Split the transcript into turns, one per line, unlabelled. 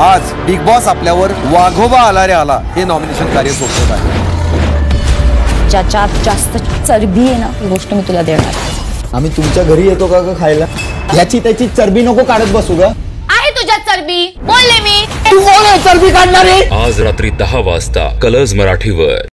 आज big boss आपल्यावर वाघोबा आला रे आला. हे नॉमिनेशन कार्य सोपवत आहे.
ज्याच्यात जास्त चरबी आहे ना ही गोष्ट मी तुला देणार.
आम्ही तुमच्या घरी येतो का ग खायला? याची त्याची चरबी नको काढत बसू ग.
आहे तुझ्यात चरबी. बोलले मी.
तू कोण चरबी काढणारी.
आज रात्री दहा वाजता कलर्स मराठीवर.